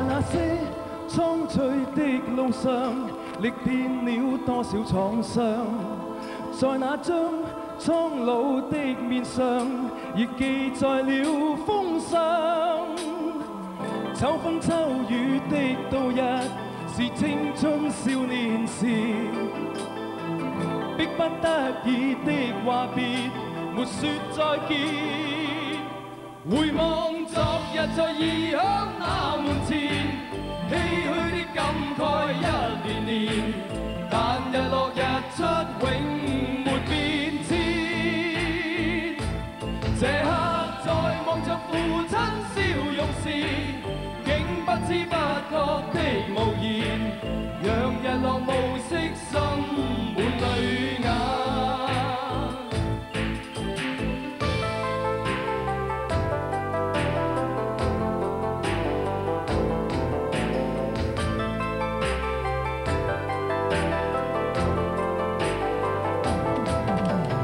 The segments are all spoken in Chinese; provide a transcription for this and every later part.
在那些苍翠的路上，历遍了多少创伤？在那张苍老的面上，亦记载了风霜。秋风秋雨的度日，是青春少年时。逼不得已的话别，没说再见。回望。日在异乡那门前，唏嘘的感慨一年年，但日落日出永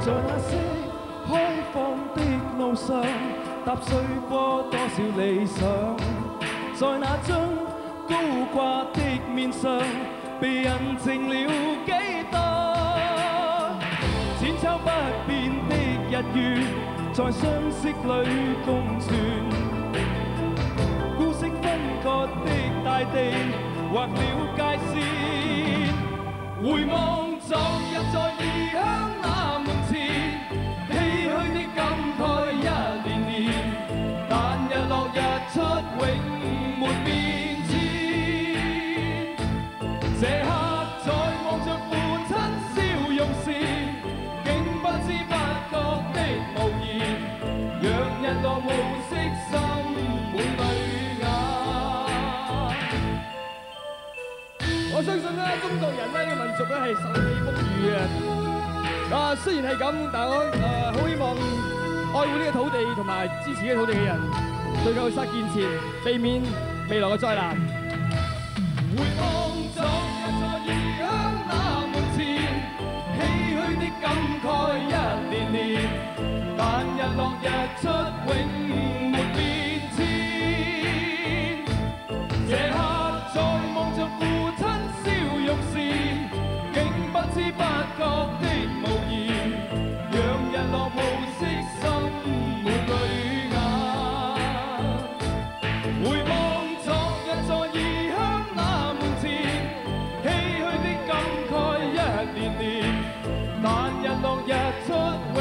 在那些开放的路上，踏碎过多少理想？在那张高挂的面上，被印证了几多？千秋不变的日月，在相识里共存。故识分割的大地，划了界线。回望。相信呢中国人呢个民族咧系受秘风雨嘅啊虽然系咁但系我诶好希望爱护呢个土地同埋支持呢土地嘅人最够去实现避免未来嘅灾难回望昨日在异乡那门前唏嘘的感慨一年年，但日落日出。